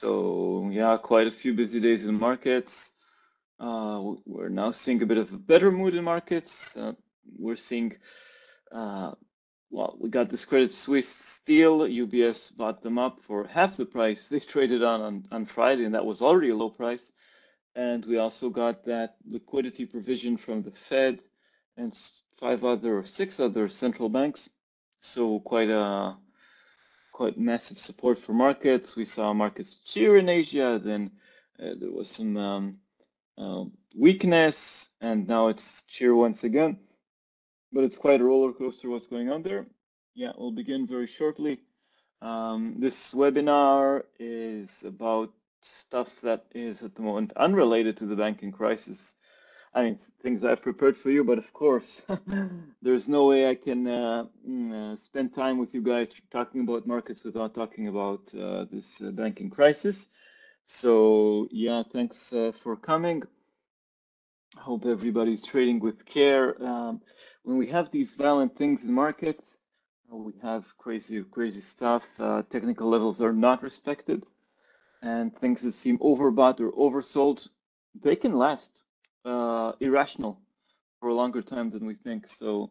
So yeah, quite a few busy days in markets. Uh, we're now seeing a bit of a better mood in markets. Uh, we're seeing, uh, well, we got this Credit Suisse steel. UBS bought them up for half the price they traded on, on on Friday, and that was already a low price. And we also got that liquidity provision from the Fed and five other or six other central banks. So quite a quite massive support for markets. We saw markets cheer in Asia, then uh, there was some um, uh, weakness, and now it's cheer once again. But it's quite a roller coaster what's going on there. Yeah, we'll begin very shortly. Um, this webinar is about stuff that is at the moment unrelated to the banking crisis I mean, things I've prepared for you, but of course, there's no way I can uh, mm, uh, spend time with you guys talking about markets without talking about uh, this uh, banking crisis. So yeah, thanks uh, for coming. I hope everybody's trading with care. Um, when we have these violent things in markets, uh, we have crazy, crazy stuff. technical levels are not respected, and things that seem overbought or oversold, they can last uh, irrational for a longer time than we think. So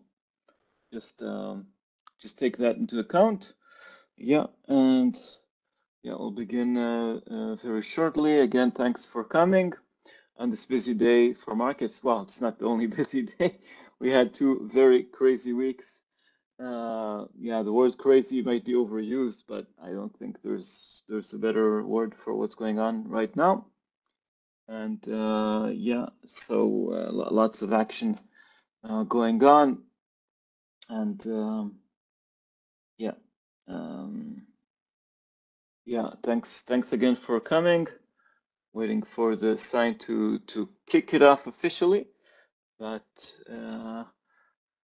just um, just take that into account. Yeah, and yeah, we'll begin uh, uh, very shortly. Again, thanks for coming on this busy day for markets. Well, it's not the only busy day. We had two very crazy weeks. Uh, yeah, the word crazy might be overused, but I don't think there's there's a better word for what's going on right now and uh, yeah, so uh, lots of action uh, going on, and um, yeah, um, yeah. Thanks, thanks again for coming. Waiting for the sign to to kick it off officially, but uh,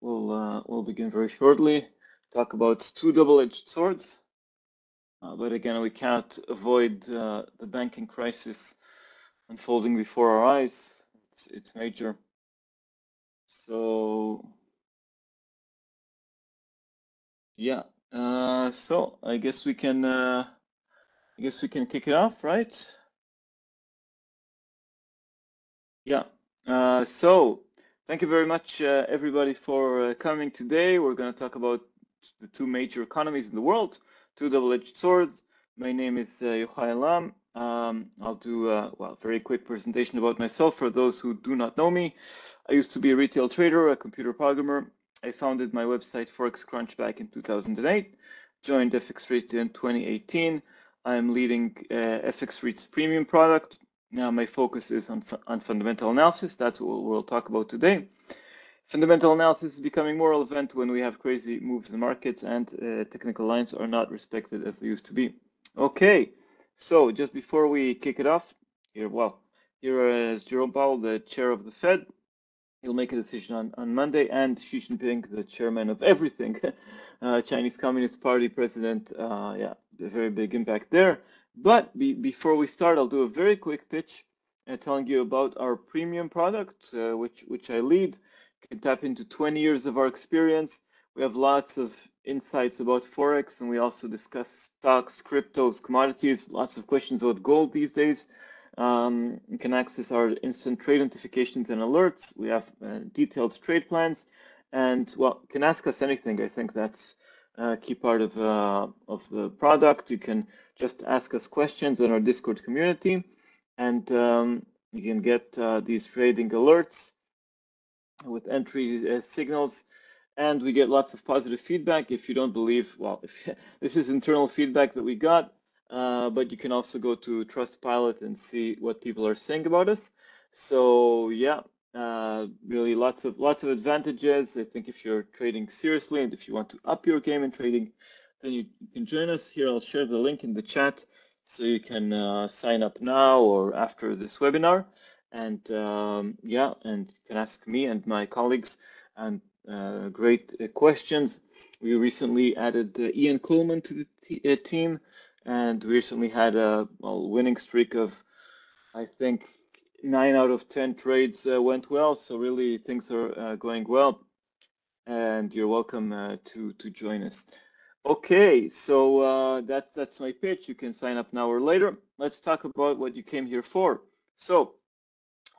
we'll uh, we'll begin very shortly. Talk about two double-edged swords. Uh, but again, we can't avoid the banking crisis unfolding before our eyes. It's, it's major. So yeah, uh, so I guess we can uh, I guess we can kick it off, right? Yeah. Uh, so thank you very much, uh, everybody, for uh, coming today. We're going to talk about the two major economies in the world, two double-edged swords. My name is uh, Yochai Elam, um, I'll do a well, very quick presentation about myself for those who do not know me. I used to be a retail trader, a computer programmer. I founded my website Forex Crunch back in 2008, joined FX in 2018. I'm leading uh, FX premium product. Now my focus is on, on fundamental analysis. That's what we'll talk about today. Fundamental analysis is becoming more relevant when we have crazy moves in markets and uh, technical lines are not respected as they used to be. Okay, so just before we kick it off, here, well, here is Jerome Powell, the chair of the Fed. He'll make a decision on, on Monday, and Xi Jinping, the chairman of everything, uh, Chinese Communist Party president. Uh, yeah, a very big impact there. But be, before we start, I'll do a very quick pitch uh, telling you about our premium product, uh, which which I lead. You can tap into 20 years of our experience. We have lots of insights about Forex, and we also discuss stocks, cryptos, commodities, lots of questions about gold these days. Um, you can access our instant trade notifications and alerts. We have uh, detailed trade plans, and well, can ask us anything. I think that's a key part of, uh, of the product. You can just ask us questions in our Discord community, and um, you can get uh, these trading alerts with entry uh, signals and we get lots of positive feedback. If you don't believe, well, if, this is internal feedback that we got, uh, but you can also go to Trustpilot and see what people are saying about us. So yeah, uh, really lots of lots of advantages. I think if you're trading seriously and if you want to up your game in trading, then you, can join us here. I'll share the link in the chat so you can uh, sign up now or after this webinar. And um, yeah, and you can ask me and my colleagues and uh, great uh, questions. We recently added uh, Ian Coleman to the team and we recently had a well, winning streak of, I think, nine out of 10 trades went well. So really things are going well and you're welcome to, to join us. Okay, so uh, that's that's my pitch. You can sign up now or later. Let's talk about what you came here for. So,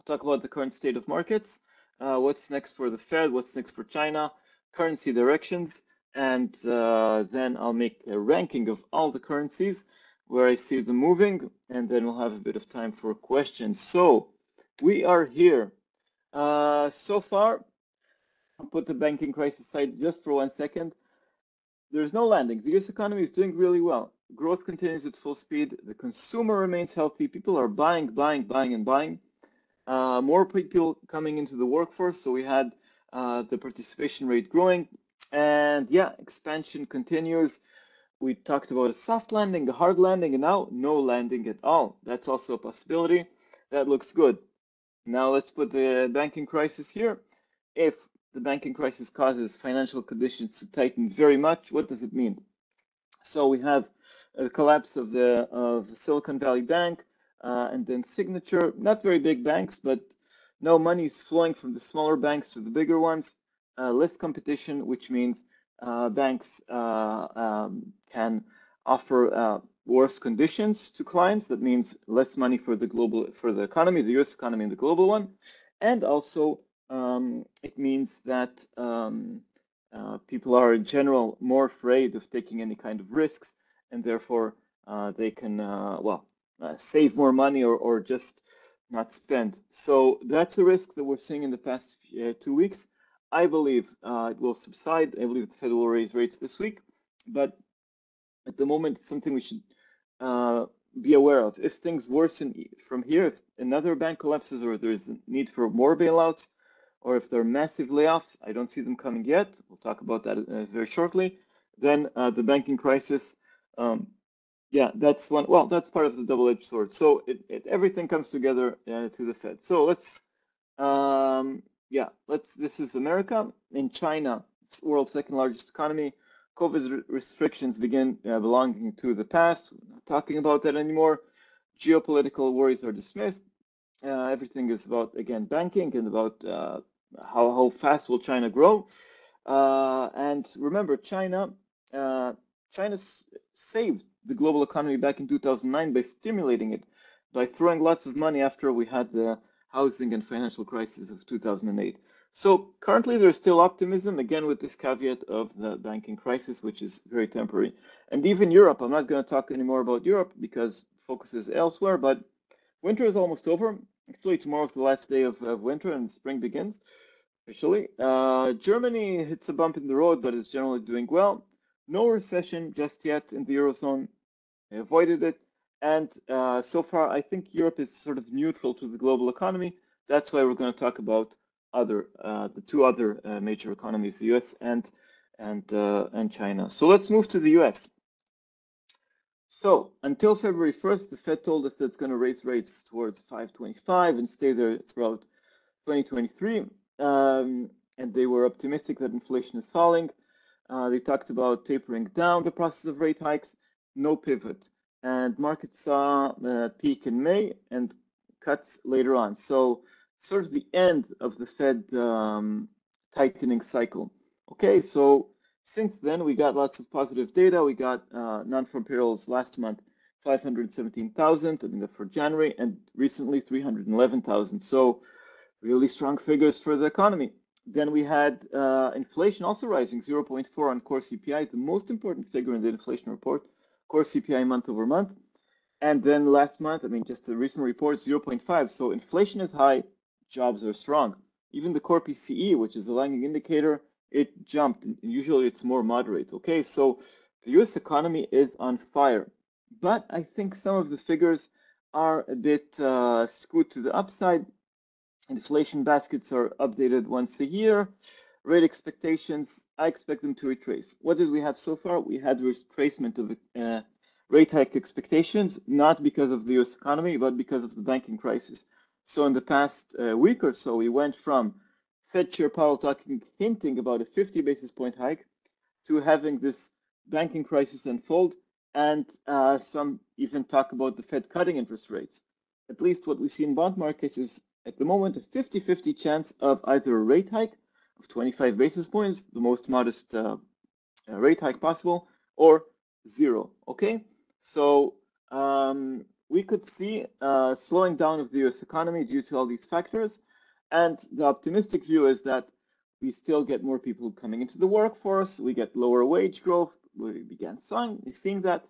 talk about the current state of markets, uh, what's next for the Fed, what's next for China, currency directions, and uh, then I'll make a ranking of all the currencies where I see them moving, and then we'll have a bit of time for questions. So, we are here. Uh, so far, I'll put the banking crisis aside just for one second there's no landing. The US economy is doing really well. Growth continues at full speed. The consumer remains healthy. People are buying, buying, buying, and buying. Uh, more people coming into the workforce. So we had uh, the participation rate growing. And yeah, expansion continues. We talked about a soft landing, a hard landing, and now no landing at all. That's also a possibility. That looks good. Now let's put the banking crisis here. If the banking crisis causes financial conditions to tighten very much. What does it mean? So we have a collapse of the of Silicon Valley Bank uh, and then Signature, not very big banks, but no money is flowing from the smaller banks to the bigger ones. Uh, less competition, which means uh, banks uh, um, can offer uh, worse conditions to clients. That means less money for the global for the economy, the U.S. economy, and the global one, and also um, it means that um, uh, people are in general more afraid of taking any kind of risks and therefore they can, well, uh, save more money or, or just not spend. So that's a risk that we're seeing in the past uh, two weeks. I believe uh, it will subside. I believe the Fed will raise rates this week, but at the moment, it's something we should be aware of. If things worsen from here, if another bank collapses or there's a need for more bailouts, or if there are massive layoffs, I don't see them coming yet. We'll talk about that uh, very shortly. Then uh, the banking crisis, um, yeah, that's one. Well, that's part of the double-edged sword. So it, it, everything comes together uh, to the Fed. So let's, um, yeah, let's. This is America. In China, world's second largest economy, COVID restrictions begin uh, belonging to the past. We're not talking about that anymore. Geopolitical worries are dismissed. Uh, everything is about again banking and about uh, how, how fast will China grow? Uh, and remember, China, uh, China saved the global economy back in 2009 by stimulating it, by throwing lots of money after we had the housing and financial crisis of 2008. So currently there's still optimism, again with this caveat of the banking crisis, which is very temporary. And even Europe, I'm not going to talk anymore about Europe because focus is elsewhere, but winter is almost over. Actually, tomorrow's the last day of, of winter and spring begins officially. Uh, Germany hits a bump in the road, but is generally doing well. No recession just yet in the Eurozone. They avoided it. And uh, so far, I think Europe is sort of neutral to the global economy. That's why we're going to talk about other uh, the two other uh, major economies, the US and and uh, and China. So let's move to the US. So until February 1st, the Fed told us that it's going to raise rates towards 525 and stay there throughout 2023. Um, and they were optimistic that inflation is falling. Uh, they talked about tapering down the process of rate hikes, no pivot. And markets saw a peak in May and cuts later on. So sort of the end of the Fed um, tightening cycle. Okay, so since then, we got lots of positive data. We got uh, non-farm payrolls last month, 517,000 I mean, for January, and recently 311,000. So really strong figures for the economy. Then we had uh, inflation also rising, 0.4 on core CPI, the most important figure in the inflation report, core CPI month over month. And then last month, I mean, just a recent report, 0.5. So inflation is high, jobs are strong. Even the core PCE, which is a lagging indicator, it jumped. Usually it's more moderate. Okay, so the US economy is on fire. But I think some of the figures are a bit uh, skewed to the upside. Inflation baskets are updated once a year. Rate expectations, I expect them to retrace. What did we have so far? We had retracement of uh, rate hike expectations, not because of the US economy, but because of the banking crisis. So in the past uh, week or so, we went from Fed Chair Powell talking, hinting about a 50 basis point hike to having this banking crisis unfold and uh, some even talk about the Fed cutting interest rates. At least what we see in bond markets is at the moment a 50-50 chance of either a rate hike of 25 basis points, the most modest uh, uh, rate hike possible, or zero. Okay, so um, we could see uh, slowing down of the US economy due to all these factors. And the optimistic view is that we still get more people coming into the workforce. We get lower wage growth. We began seeing that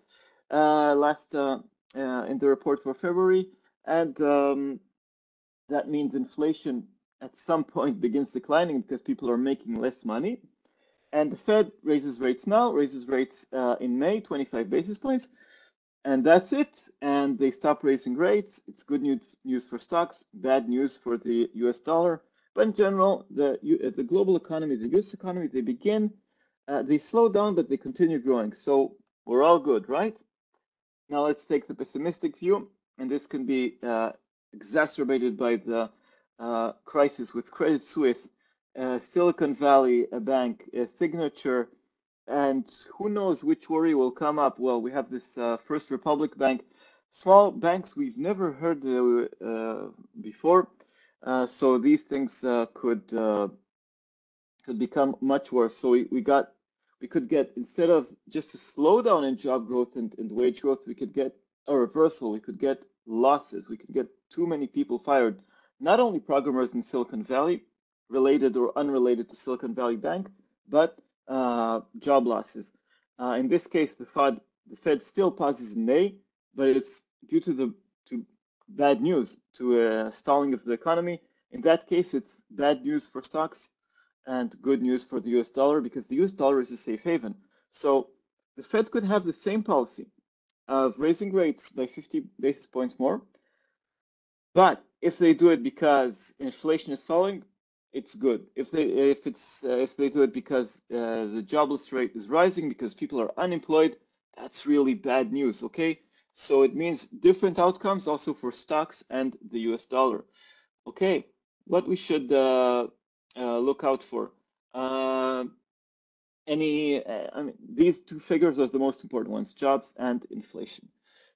uh, last uh, uh, in the report for February. And um, that means inflation at some point begins declining because people are making less money. And the Fed raises rates now, raises rates uh, in May, 25 basis points. And that's it. And they stop raising rates. It's good news, news for stocks, bad news for the US dollar. But in general, the, uh, the global economy, the US economy, they begin, uh, they slow down, but they continue growing. So we're all good, right? Now let's take the pessimistic view. And this can be uh, exacerbated by the uh, crisis with Credit Suisse, uh, Silicon Valley a bank, a signature, and who knows which worry will come up. Well, we have this uh, First Republic Bank, small banks we've never heard uh, before. Uh, so these things could could become much worse. So we, we got we could get instead of just a slowdown in job growth and, and wage growth, we could get a reversal. We could get losses. We could get too many people fired. Not only programmers in Silicon Valley, related or unrelated to Silicon Valley Bank, but uh, job losses. Uh, in this case, the Fed the Fed still pauses in May, but it's due to the to bad news, to a stalling of the economy. In that case, it's bad news for stocks and good news for the US dollar because the US dollar is a safe haven. So the Fed could have the same policy of raising rates by 50 basis points more. But if they do it because inflation is falling, it's good. If they if it's uh, if they do it because uh, the jobless rate is rising because people are unemployed, that's really bad news. Okay, so it means different outcomes also for stocks and the U.S. dollar. Okay, what we should uh, uh look out for. Uh, any, uh, I mean, these two figures are the most important ones: jobs and inflation.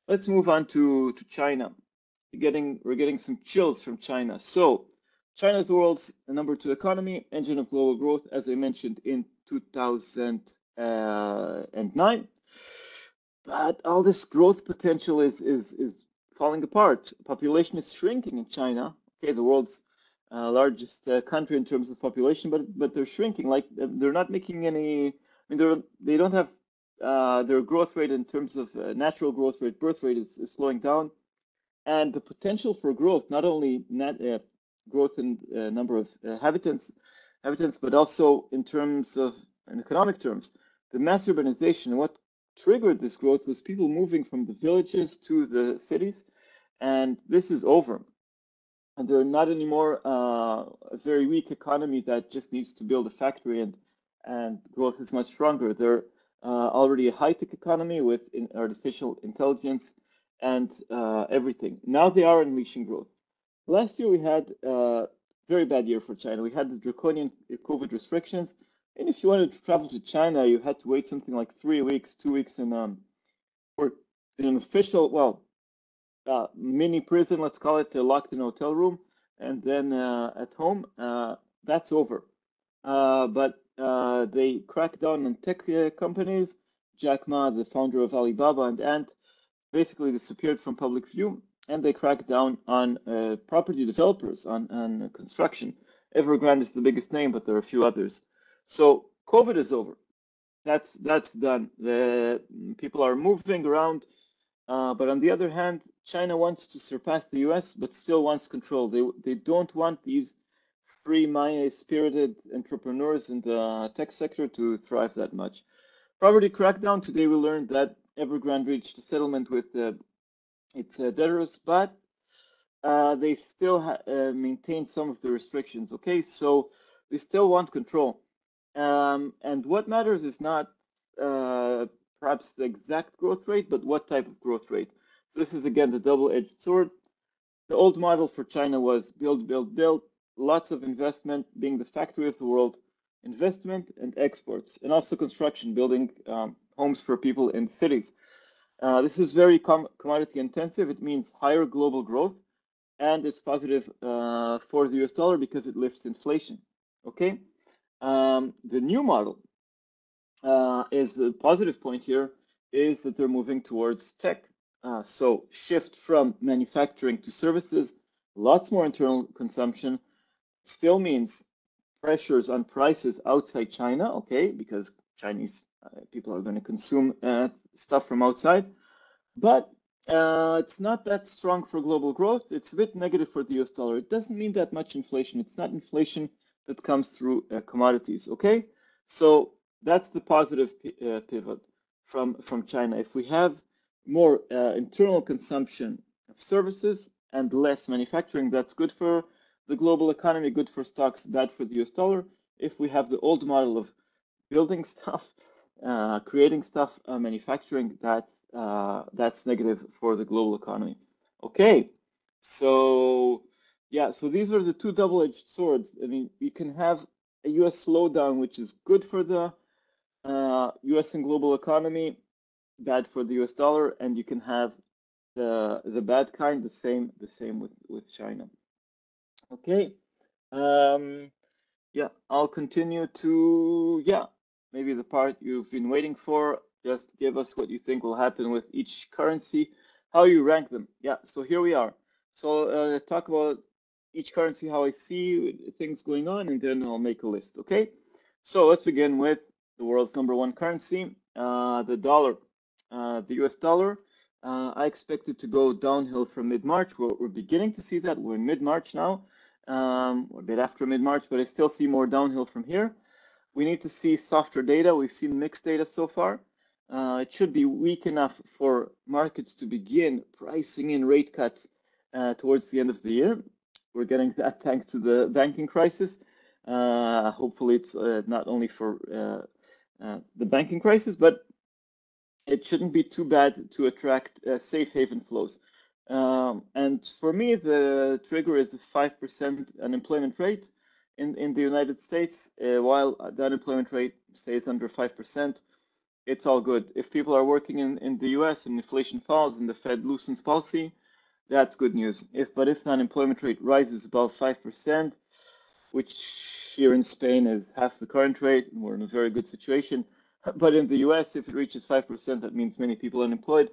Let's move on to to China. Getting we're getting some chills from China. So China is the world's number two economy, engine of global growth, as I mentioned in 2009. But all this growth potential is, is, is falling apart. Population is shrinking in China. Okay, the world's uh, largest uh, country in terms of population, but but they're shrinking. Like they're not making any. I mean, they're they don't have uh, their growth rate in terms of uh, natural growth rate, birth rate is, is, slowing down, and the potential for growth, not only net, uh, growth in uh, number of uh, inhabitants, inhabitants, but also in terms of in economic terms. The mass urbanization, what triggered this growth was people moving from the villages to the cities, and this is over. And they're not anymore uh, a very weak economy that just needs to build a factory and and growth is much stronger. They're uh, already a high-tech economy with in artificial intelligence and uh, everything. Now they are unleashing growth. Last year we had a very bad year for China. We had the draconian COVID restrictions. And if you wanted to travel to China, you had to wait something like three weeks, two weeks in, um, or in an official, well, uh, mini prison, let's call it, locked in a hotel room. And then uh, at home, uh, that's over. Uh, but uh, they cracked down on tech uh, companies. Jack Ma, the founder of Alibaba and Ant, basically disappeared from public view and they crack down on uh, property developers, on, on construction. Evergrande is the biggest name, but there are a few others. So COVID is over. That's that's done. The people are moving around, uh, but on the other hand, China wants to surpass the U.S., but still wants control. They they don't want these free, Maya spirited entrepreneurs in the tech sector to thrive that much. Property crackdown. Today we learned that Evergrande reached a settlement with the it's uh, dangerous, but uh, they still uh, maintain some of the restrictions. Okay, so they still want control. Um, and what matters is not uh, perhaps the exact growth rate, but what type of growth rate. So this is again the double-edged sword. The old model for China was build, build, build, lots of investment being the factory of the world, investment and exports, and also construction, building um, homes for people in cities. Uh, this is very com commodity intensive. It means higher global growth, and it's positive uh, for the US dollar because it lifts inflation. Okay, um, the new model uh, is the positive point here is that they're moving towards tech. Uh, so shift from manufacturing to services, lots more internal consumption, still means pressures on prices outside China, okay, because Chinese people are going to consume uh, stuff from outside, but uh, it's not that strong for global growth. It's a bit negative for the US dollar. It doesn't mean that much inflation. It's not inflation that comes through uh, commodities, okay? So that's the positive uh, pivot from, from China. If we have more uh, internal consumption of services and less manufacturing, that's good for the global economy, good for stocks, bad for the US dollar. If we have the old model of building stuff, uh, creating stuff, uh, manufacturing, that uh, that's negative for the global economy. Okay, so yeah, so these are the two double-edged swords. I mean, you can have a U.S. slowdown, which is good for the uh, U.S. and global economy, bad for the U.S. dollar, and you can have the the bad kind, the same the same with with China. Okay, um, yeah, I'll continue to yeah maybe the part you've been waiting for. Just give us what you think will happen with each currency, how you rank them. Yeah, so here we are. So uh, talk about each currency, how I see things going on, and then I'll make a list, okay? So let's begin with the world's number one currency, uh, the dollar. Uh, the US dollar, uh, I expect it to go downhill from mid-March. We're, we're, beginning to see that. We're in mid-March now, um, a bit after mid-March, but I still see more downhill from here. We need to see softer data. We've seen mixed data so far. Uh, it should be weak enough for markets to begin pricing in rate cuts uh, towards the end of the year. We're getting that thanks to the banking crisis. Uh, hopefully it's uh, not only for uh, uh, the banking crisis, but it shouldn't be too bad to attract safe haven flows. Um, and for me, the trigger is a 5% unemployment rate in, in the United States, while the unemployment rate stays under 5% it's all good. If people are working in, in the US and inflation falls and the Fed loosens policy, that's good news. If But if the unemployment rate rises above 5%, which here in Spain is half the current rate, we're in a very good situation. But in the US, if it reaches 5%, that means many people unemployed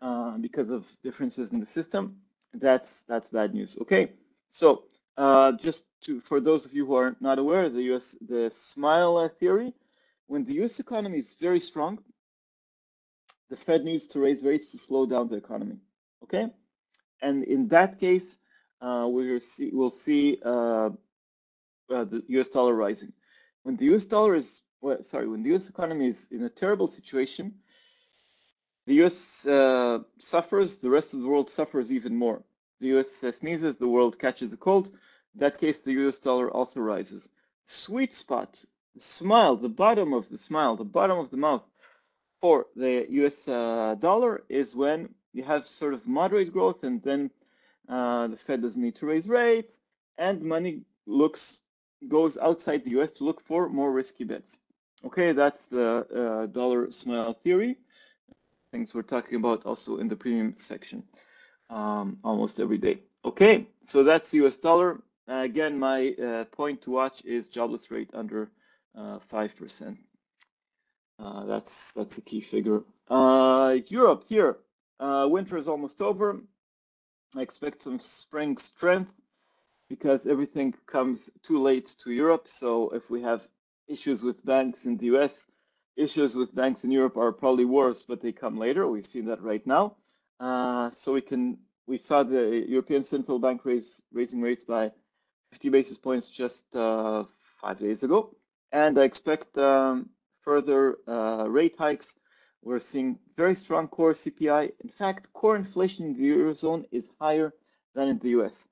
uh, because of differences in the system. That's that's bad news. Okay, so uh, just to for those of you who are not aware, the US the SMILE theory when the US economy is very strong, the Fed needs to raise rates to slow down the economy. Okay? And in that case, uh, we'll see, we'll see uh, uh, the US dollar rising. When the US dollar is, well, sorry, when the US economy is in a terrible situation, the US uh, suffers, the rest of the world suffers even more. The US sneezes, the world catches a cold. In that case, the US dollar also rises. Sweet spot the smile, the bottom of the smile, the bottom of the mouth for the US uh, dollar is when you have sort of moderate growth and then uh, the Fed doesn't need to raise rates and money looks goes outside the US to look for more risky bets. Okay, that's the uh, dollar smile theory. Things we're talking about also in the premium section um, almost every day. Okay, so that's US dollar. Uh, again, my uh, point to watch is jobless rate under uh, five percent. Uh, that's that's a key figure. Uh, Europe here, winter is almost over. I expect some spring strength because everything comes too late to Europe. So if we have issues with banks in the US, issues with banks in Europe are probably worse, but they come later. We've seen that right now. Uh, so we can we saw the European Central Bank raise raising rates by 50 basis points just uh, five days ago and I expect um, further uh, rate hikes. We're seeing very strong core CPI. In fact, core inflation in the Eurozone is higher than in the US.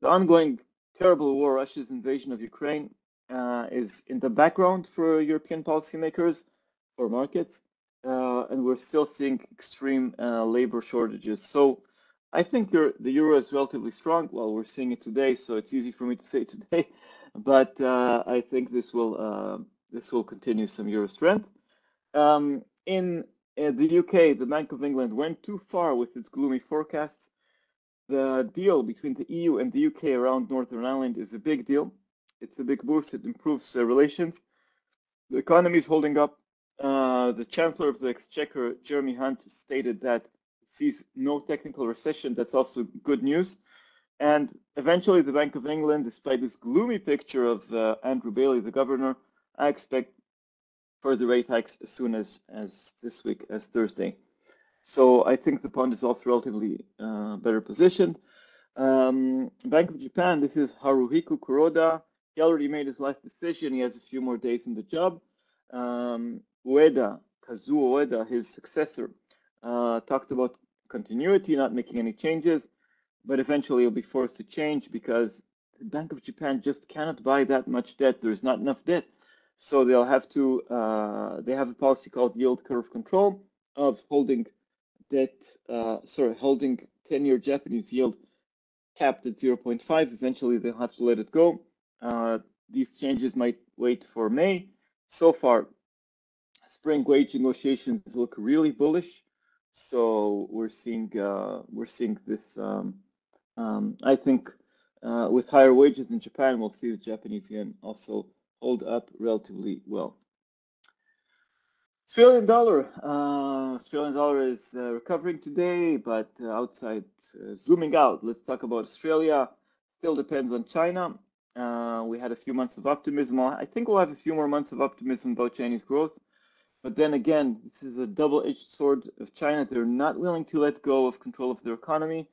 The ongoing terrible war, Russia's invasion of Ukraine, uh, is in the background for European policymakers, for markets, and we're still seeing extreme uh, labor shortages. So I think the euro is relatively strong. Well, we're seeing it today, so it's easy for me to say today but uh, I think this will uh, this will continue some euro strength. Um, in, in, the UK, the Bank of England went too far with its gloomy forecasts. The deal between the EU and the UK around Northern Ireland is a big deal. It's a big boost. It improves uh, relations. The economy is holding up. Uh, the Chancellor of the Exchequer, Jeremy Hunt, stated that he sees no technical recession. That's also good news. And eventually the Bank of England, despite this gloomy picture of uh, Andrew Bailey, the governor, I expect further rate hikes as soon as, as this week, as Thursday. So I think the pound is also relatively uh, better positioned. Um, Bank of Japan, this is Haruhiko Kuroda. He already made his last decision. He has a few more days in the job. Um, Ueda, Kazuo Ueda, his successor, uh, talked about continuity, not making any changes, but eventually he'll be forced to change because the Bank of Japan just cannot buy that much debt. There's not enough debt. So they'll have to, uh, they have a policy called yield curve control of holding debt, uh, sorry, holding 10-year Japanese yield capped at 0.5. Eventually, they'll have to let it go. Uh, these changes might wait for May. So far, spring wage negotiations look really bullish. So we're seeing uh, we're seeing this. Um, um, I think uh, with higher wages in Japan, we'll see the Japanese yen also hold up relatively well. Australian dollar. Uh, Australian dollar is uh, recovering today, but outside, uh, zooming out, let's talk about Australia. Still depends on China. Uh, we had a few months of optimism. I think we'll have a few more months of optimism about Chinese growth. But then again, this is a double-edged sword of China. They're not willing to let go of control of their economy.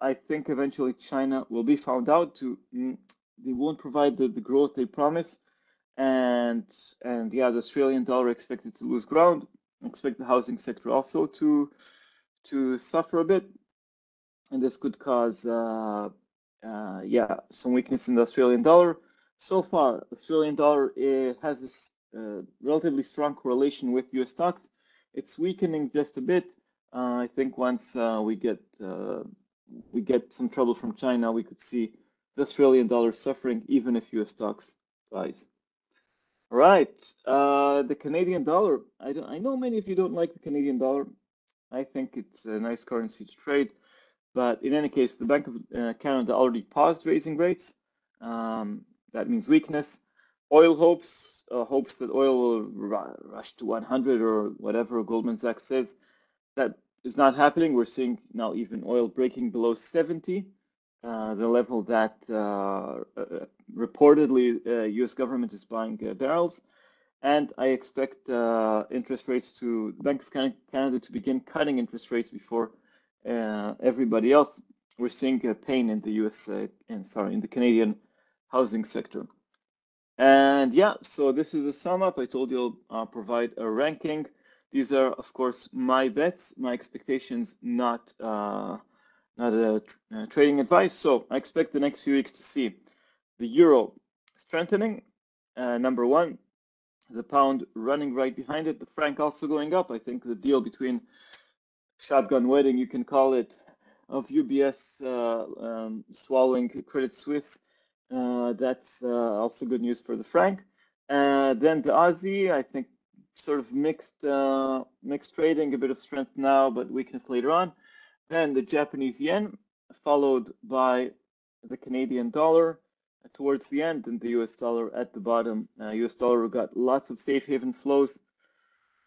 I think eventually China will be found out to, mm, they won't provide the, the growth they promise and and yeah, the Australian dollar expected to lose ground. expect the housing sector also to to suffer a bit, and this could cause uh, uh, yeah some weakness in the Australian dollar. So far, Australian dollar it has this relatively strong correlation with U.S. stocks. It's weakening just a bit. Uh, I think once uh, we get uh, we get some trouble from China, we could see the Australian dollar suffering even if U.S. stocks rise. Right. Uh, the Canadian dollar. I, I know many of you don't like the Canadian dollar. I think it's a nice currency to trade. But in any case, the Bank of uh, Canada already paused raising rates. Um, that means weakness. Oil hopes uh, hopes that oil will rush to 100 or whatever Goldman Sachs says. That is not happening. We're seeing now even oil breaking below 70. Uh, the level that uh, uh reportedly U.S. government is buying barrels. And I expect interest rates to, Bank of Canada to begin cutting interest rates before everybody else. We're seeing pain in the U.S. and sorry, in the Canadian housing sector. And yeah, so this is a sum up. I told you I'll uh, provide a ranking. These are, of course, my bets, my expectations, not uh, not a, uh, trading advice. So I expect the next few weeks to see the euro strengthening, uh, number one, the pound running right behind it, the franc also going up. I think the deal between shotgun wedding, you can call it, of UBS uh, um, swallowing Credit Suisse, that's uh, also good news for the franc. Uh, then the Aussie, I think sort of mixed mixed trading, a bit of strength now, but weakness later on. Then the Japanese yen, followed by the Canadian dollar towards the end and the US dollar at the bottom. Uh, US dollar got lots of safe haven flows.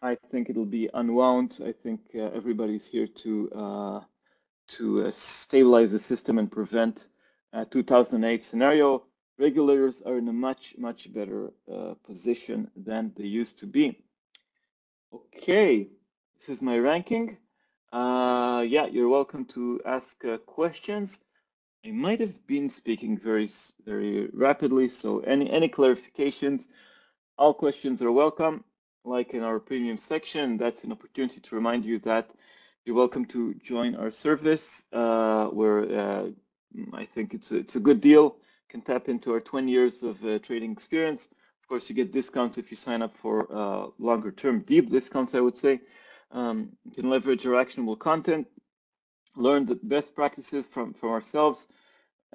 I think it'll be unwound. I think uh, everybody's here to uh, to uh, stabilize the system and prevent a 2008 scenario. Regulators are in a much, much better uh, position than they used to be. Okay, this is my ranking. Uh, yeah, you're welcome to ask uh, questions. I might have been speaking very, very rapidly, so any, any clarifications, all questions are welcome. Like in our premium section, that's an opportunity to remind you that you're welcome to join our service, uh, where uh, I think it's a, it's a good deal. Can tap into our 20 years of uh, trading experience. Of course, you get discounts if you sign up for uh, longer term, deep discounts, I would say. Um, you can leverage our actionable content, learn the best practices from, from ourselves.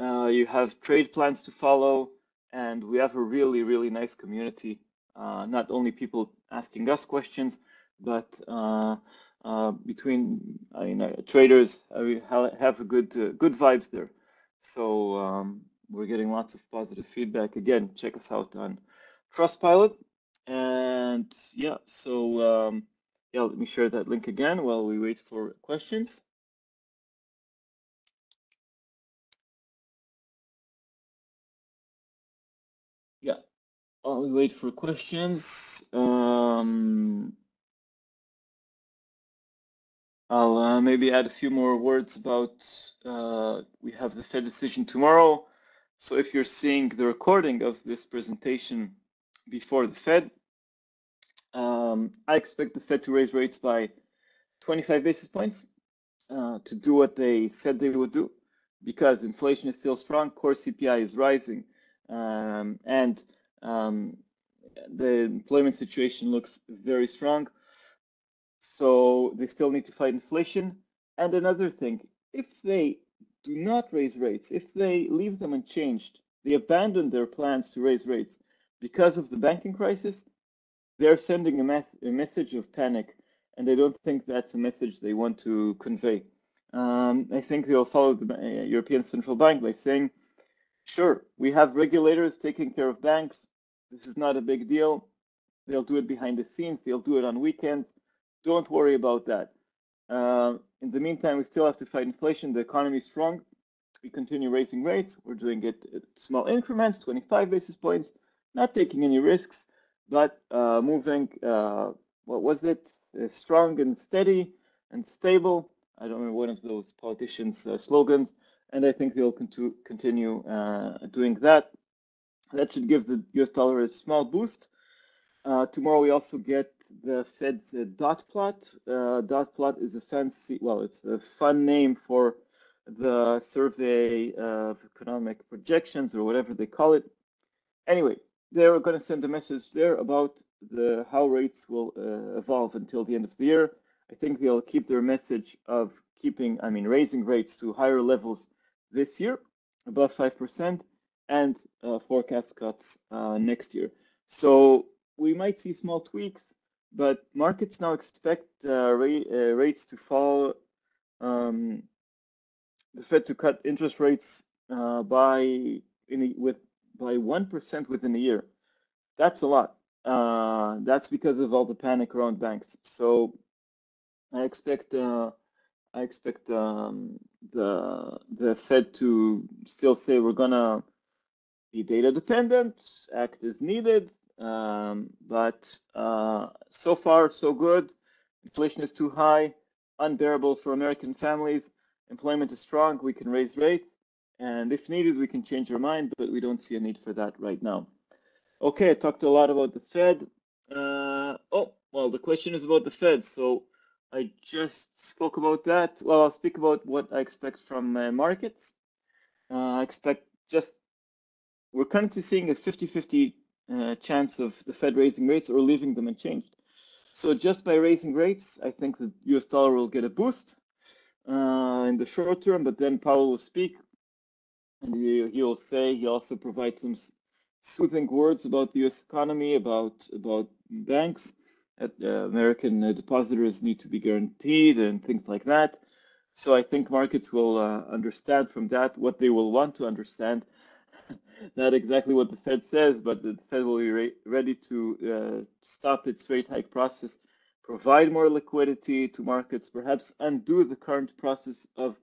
Uh, you have trade plans to follow, and we have a really, really nice community. Uh, not only people asking us questions, but uh, uh between you know, traders, we have a good, good vibes there. So um, we're getting lots of positive feedback. Again, check us out on Trustpilot And yeah, so um, yeah, let me share that link again while we wait for questions. Yeah, while we wait for questions, um, I'll uh, maybe add a few more words about, uh, we have the Fed decision tomorrow. So if you're seeing the recording of this presentation before the Fed, um, I expect the Fed to raise rates by 25 basis points uh, to do what they said they would do because inflation is still strong, core CPI is rising, um, and um, the employment situation looks very strong. So they still need to fight inflation. And another thing, if they do not raise rates, if they leave them unchanged, they abandon their plans to raise rates because of the banking crisis, they're sending a, mes a message of panic, and they don't think that's a message they want to convey. Um, I think they'll follow the uh, European Central Bank by saying, sure, we have regulators taking care of banks. This is not a big deal. They'll do it behind the scenes. They'll do it on weekends. Don't worry about that. Uh, in the meantime, we still have to fight inflation. The economy is strong. We continue raising rates. We're doing it at small increments, 25 basis points, not taking any risks, but uh, moving, uh, what was it, uh, strong and steady and stable. I don't remember one of those politicians' uh, slogans. And I think they'll continue uh, doing that. That should give the US dollar a small boost. tomorrow we also get the Fed's uh, dot plot. Uh, dot plot is a fancy, well, it's a fun name for the survey of economic projections or whatever they call it. Anyway, they're going to send a message there about the how rates will uh, evolve until the end of the year. I think they'll keep their message of keeping, I mean, raising rates to higher levels this year, above 5%, and uh, forecast cuts uh, next year. So we might see small tweaks but markets now expect uh, rate, uh, rates to fall, um, the Fed to cut interest rates uh, by in a, with by one percent within a year. That's a lot. Uh, that's because of all the panic around banks. So I expect uh, I expect um, the the Fed to still say we're gonna be data dependent, act as needed, um, but uh, so far, so good. Inflation is too high, unbearable for American families. Employment is strong. We can raise rates. And if needed, we can change our mind, but we don't see a need for that right now. Okay, I talked a lot about the Fed. Uh, oh, well, the question is about the Fed. So I just spoke about that. Well, I'll speak about what I expect from uh, markets. Uh, I expect just, we're currently seeing a 50-50 uh, chance of the Fed raising rates or leaving them unchanged. So just by raising rates, I think the US dollar will get a boost uh, in the short term, but then Powell will speak and he, he'll say, he also provides some soothing words about the US economy, about, about banks, that uh, American uh, depositors need to be guaranteed and things like that. So I think markets will uh, understand from that what they will want to understand not exactly what the Fed says, but the Fed will be re ready to uh, stop its rate hike process, provide more liquidity to markets, perhaps undo the current process of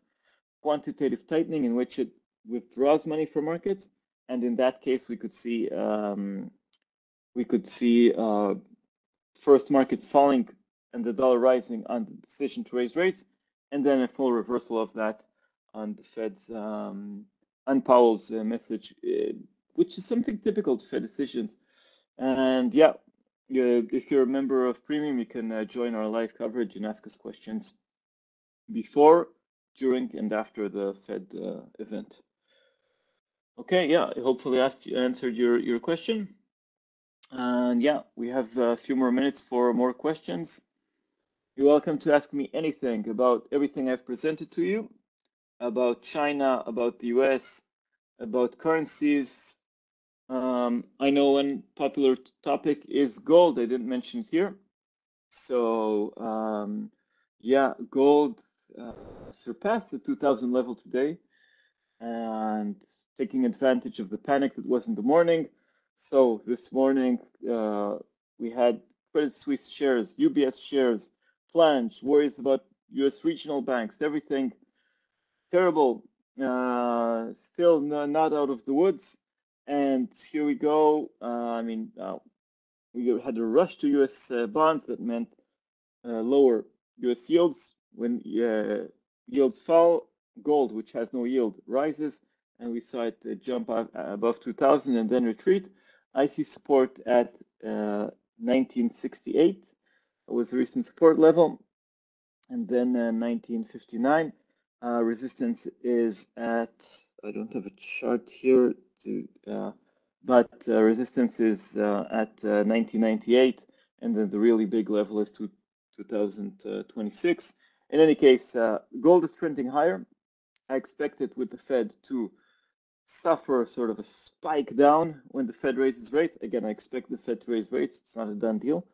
quantitative tightening in which it withdraws money from markets. And in that case, we could see um, we could see uh, first markets falling and the dollar rising on the decision to raise rates, and then a full reversal of that on the Fed's um, and Powell's uh, message, uh, which is something typical to Fed decisions. And yeah, if you're a member of Premium, you can uh, join our live coverage and ask us questions before, during, and after the Fed uh, event. Okay, yeah, hopefully asked, answered your, your question. And yeah, we have a few more minutes for more questions. You're welcome to ask me anything about everything I've presented to you about China, about the US, about currencies. Um, I know one popular topic is gold. I didn't mention it here. So um, yeah, gold uh, surpassed the 2000 level today and taking advantage of the panic that was in the morning. So this morning, uh, we had Credit Suisse shares, UBS shares, plunge, worries about U.S. regional banks, everything terrible. Uh, still not out of the woods. And here we go. Uh, I mean, uh, we had a rush to U.S. Uh, bonds that meant uh, lower U.S. yields. When uh, yields fall, gold, which has no yield, rises, and we saw it jump above 2,000 and then retreat. I see support at 1968 was the recent support level, and then 1959. Resistance is at I don't have a chart here to, uh, but uh, resistance is uh, at 1998, and then the really big level is to 2026. In any case, gold is trending higher. I expect it with the Fed to suffer sort of a spike down when the Fed raises rates. Again, I expect the Fed to raise rates. It's not a done deal.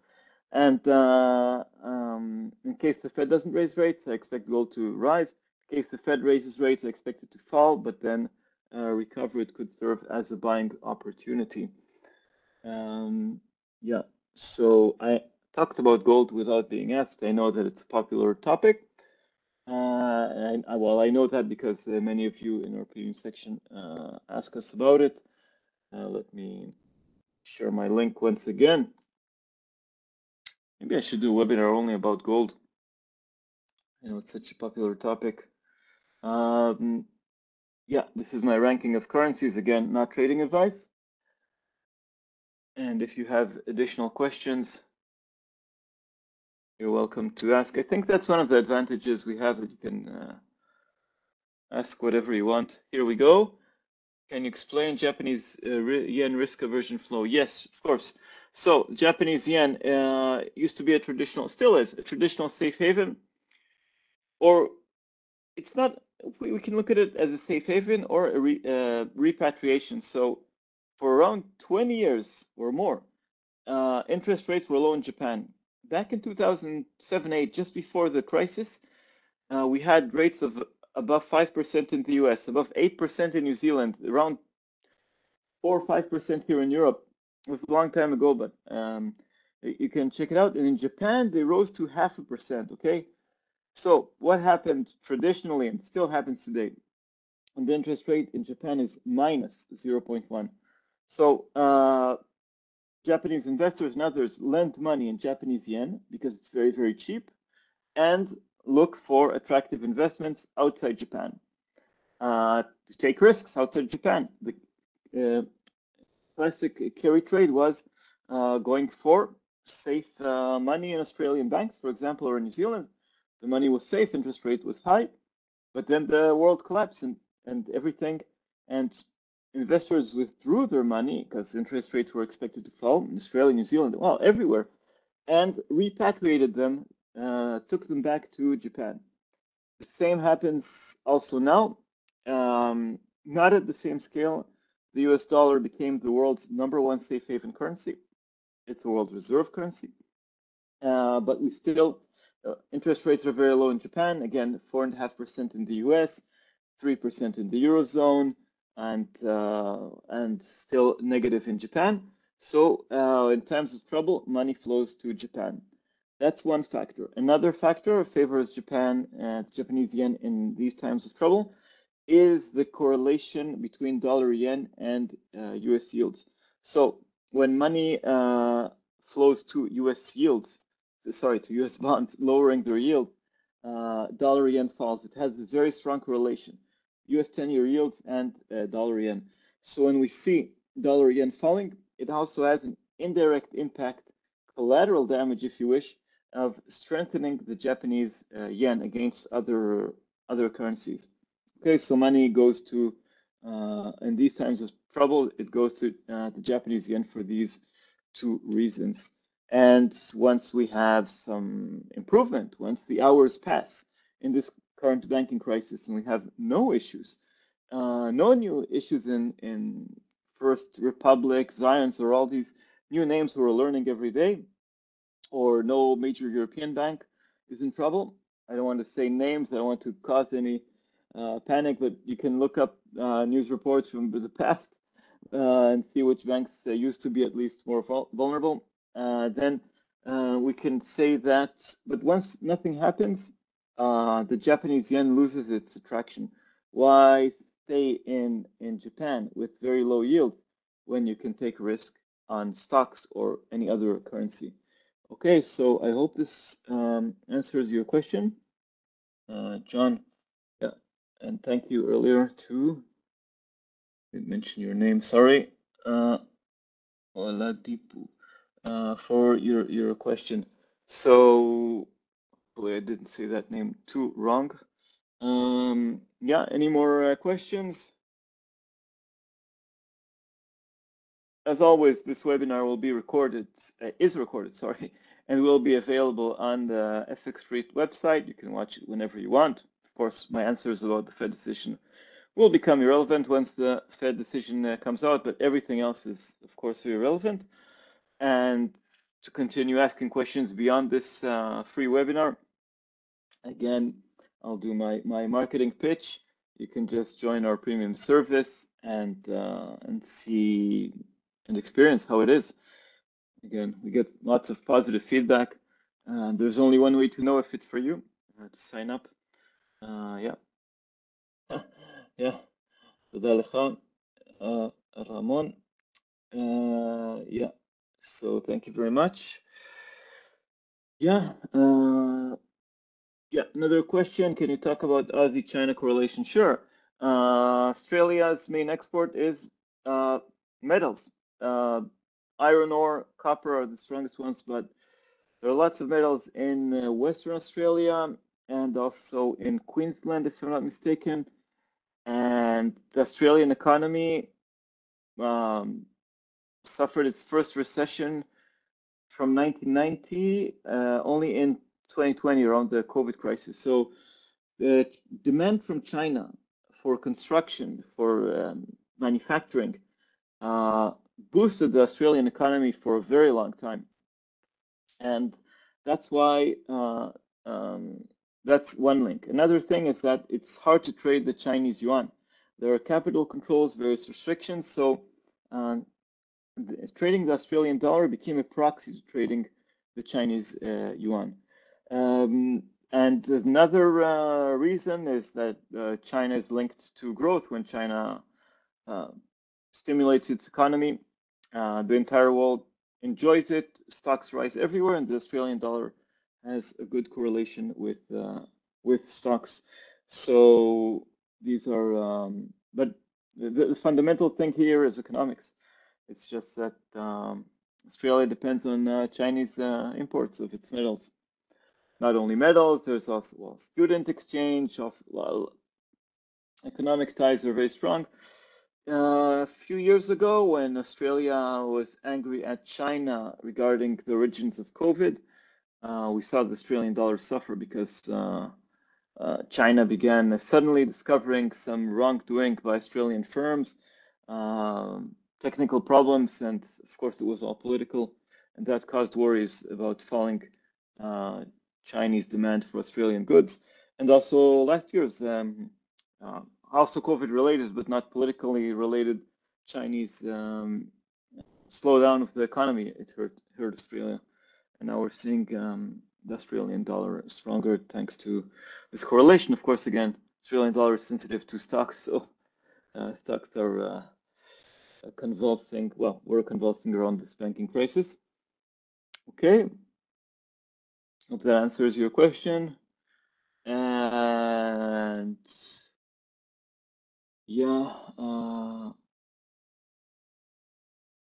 And uh, um, in case the Fed doesn't raise rates, I expect gold to rise. Case the Fed raises rates, I expect it to fall, but then uh, recovery it could serve as a buying opportunity. Um, yeah, so I talked about gold without being asked. I know that it's a popular topic. Uh, and uh, well, I know that because uh, many of you in our premium section uh, ask us about it. Uh, let me share my link once again. Maybe I should do a webinar only about gold. I know it's such a popular topic. Um, yeah, this is my ranking of currencies. Again, not trading advice. And if you have additional questions, you're welcome to ask. I think that's one of the advantages we have that you can uh, ask whatever you want. Here we go. Can you explain Japanese uh, yen risk aversion flow? Yes, of course. So Japanese yen uh, used to be a traditional, still is a traditional safe haven, or it's not we, we can look at it as a safe haven or a re, uh, repatriation. So for around 20 years or more, uh, interest rates were low in Japan. Back in 2007-8, just before the crisis, uh, we had rates of above 5% in the US, above 8% in New Zealand, around 4 or 5% here in Europe. It was a long time ago, but um, you can check it out. And in Japan, they rose to half a percent, okay? So what happened traditionally and still happens today, and the interest rate in Japan is minus 0.1. So uh, Japanese investors and others lend money in Japanese yen because it's very, very cheap and look for attractive investments outside Japan. Uh, to take risks outside Japan. The uh, classic carry trade was uh, going for safe uh, money in Australian banks, for example, or in New Zealand, the money was safe, interest rate was high, but then the world collapsed and, and everything, and investors withdrew their money because interest rates were expected to fall in Australia, New Zealand, well, everywhere, and repatriated them, uh, took them back to Japan. The same happens also now, um, not at the same scale. The US dollar became the world's number one safe haven currency. It's a world reserve currency. Uh, but we still interest rates are very low in Japan. Again, 4.5% in the US, 3% in the Eurozone, and, uh, and still negative in Japan. So uh, in times of trouble, money flows to Japan. That's one factor. Another factor favors Japan and Japanese yen in these times of trouble is the correlation between dollar yen and uh, US yields. So when money uh, flows to US yields, sorry, to US bonds lowering their yield, uh, dollar yen falls. It has a very strong correlation, US 10-year yields and uh, dollar yen. So when we see dollar yen falling, it also has an indirect impact, collateral damage, if you wish, of strengthening the Japanese uh, yen against other other currencies. Okay, so money goes to, uh, in these times of trouble, it goes to uh, the Japanese yen for these two reasons. And once we have some improvement, once the hours pass in this current banking crisis and we have no issues, uh, no new issues in, in First Republic, Zions, or all these new names we're learning every day, or no major European bank is in trouble. I don't want to say names. I don't want to cause any uh, panic, but you can look up uh, news reports from the past uh, and see which banks uh, used to be at least more vulnerable then uh, we can say that, but once nothing happens, uh, the Japanese yen loses its attraction. Why stay in, in Japan with very low yield when you can take risk on stocks or any other currency? Okay, so I hope this um, answers your question. Uh, John, yeah, and thank you earlier too. Didn't mention your name, sorry. Uh, Oladipu uh, for your your question. So, hopefully I didn't say that name too wrong. Um, yeah, any more uh, questions? As always, this webinar will be recorded, uh, is recorded, sorry, and will be available on the FXStreet website. You can watch it whenever you want. Of course, my answers about the Fed decision will become irrelevant once the Fed decision uh, comes out, but everything else is, of course, irrelevant and to continue asking questions beyond this uh, free webinar. Again, I'll do my, my marketing pitch. You can just join our premium service and uh, and see and experience how it is. Again, we get lots of positive feedback. And there's only one way to know if it's for you, uh, to sign up. Uh, yeah. yeah. תודה uh, Ramon. Uh, yeah. So thank you very much. Yeah. Uh, yeah. Another question. Can you talk about Aussie-China correlation? Sure. Uh, Australia's main export is uh, metals. Uh, iron ore, copper are the strongest ones, but there are lots of metals in uh, Western Australia and also in Queensland, if I'm not mistaken. And the Australian economy um, suffered its first recession from 1990 uh, only in 2020 around the COVID crisis. So the demand from China for construction, for um, manufacturing, uh, boosted the Australian economy for a very long time. And that's why uh, um, that's one link. Another thing is that it's hard to trade the Chinese yuan. There are capital controls, various restrictions. So um, trading the Australian dollar became a proxy to trading the Chinese uh, yuan. Um, and another uh, reason is that uh, China is linked to growth. When China uh, stimulates its economy, uh, the entire world enjoys it. Stocks rise everywhere, and the Australian dollar has a good correlation with uh, with stocks. So these are, um, but the, the fundamental thing here is economics. It's just that um, Australia depends on uh, Chinese uh, imports of its metals. Not only metals, there's also well, student exchange, also, well, economic ties are very strong. Uh, a few years ago, when Australia was angry at China regarding the origins of COVID, uh, we saw the Australian dollar suffer because uh, uh, China began suddenly discovering some wrongdoing by Australian firms. Um, technical problems, and of course it was all political, and that caused worries about falling uh, Chinese demand for Australian goods. And also last year's, um, uh, also COVID related, but not politically related, Chinese um, slowdown of the economy, it hurt, hurt Australia. And now we're seeing um, the Australian dollar stronger thanks to this correlation. Of course, again, Australian dollar is sensitive to stocks, so uh, stocks are uh, convulsing, well, we're convulsing around this banking crisis. Okay, hope that answers your question. And yeah, uh,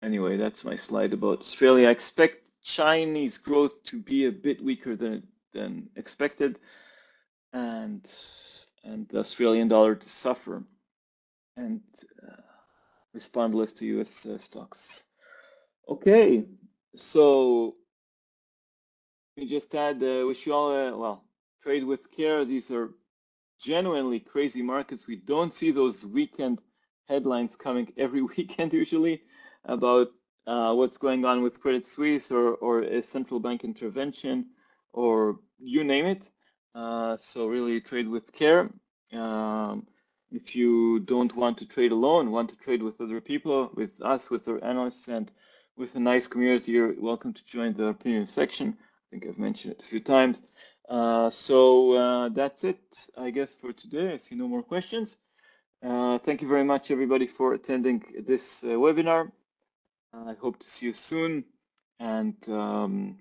anyway, that's my slide about Australia. I expect Chinese growth to be a bit weaker than than expected, and and the Australian dollar to suffer. And uh, respond list to US uh, stocks. Okay, so we just had, uh, wish you all, uh, well, trade with care. These are genuinely crazy markets. We don't see those weekend headlines coming every weekend usually about uh, what's going on with Credit Suisse or, or a central bank intervention or you name it. Uh, so really trade with care. Um, if you don't want to trade alone, want to trade with other people, with us, with our analysts and with a nice community. You're welcome to join the premium section. I think I've mentioned it a few times. Uh, so uh, that's it, I guess, for today. I see no more questions. Uh, thank you very much, everybody, for attending this uh, webinar. I hope to see you soon. And um,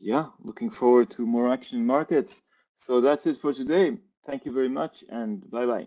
yeah, looking forward to more action in markets. So that's it for today. Thank you very much and bye-bye.